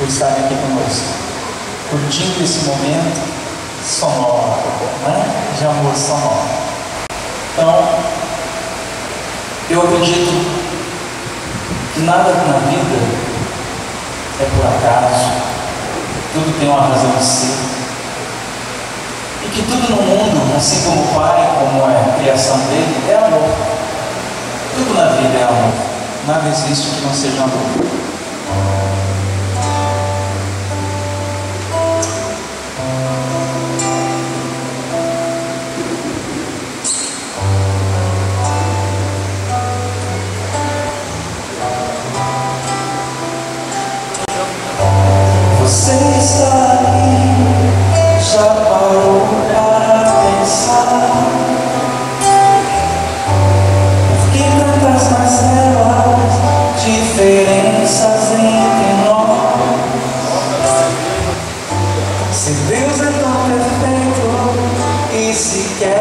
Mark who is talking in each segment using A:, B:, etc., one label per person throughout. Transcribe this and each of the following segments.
A: por estarem aqui conosco, curtindo esse momento sonoro, né? de amor sonoro. Então, eu acredito que nada na vida é por acaso, tudo tem uma razão de ser. E que tudo no mundo, assim como o Pai, como é a criação dele, é amor. Tudo na vida é amor. Nada existe que não seja amor.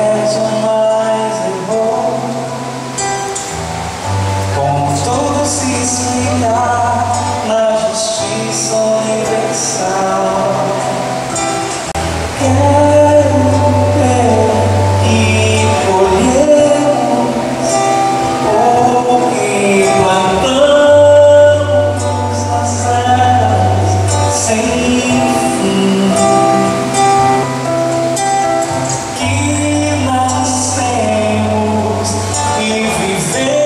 B: As a mine. Nós.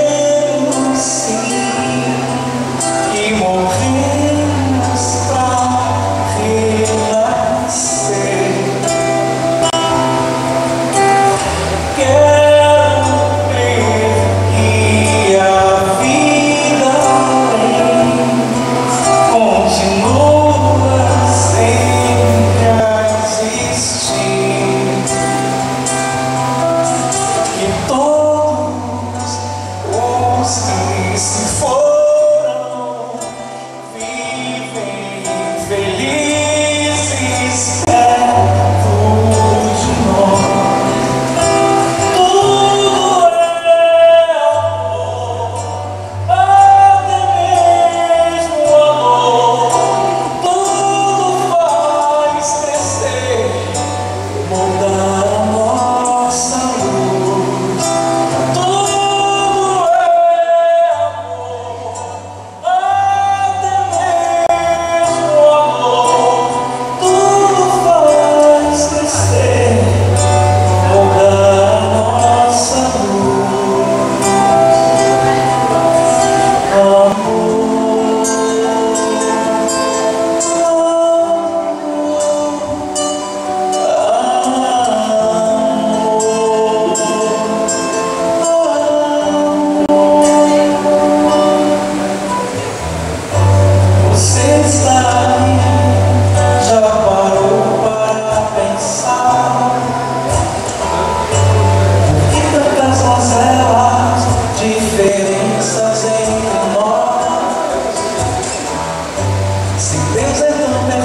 B: Things that don't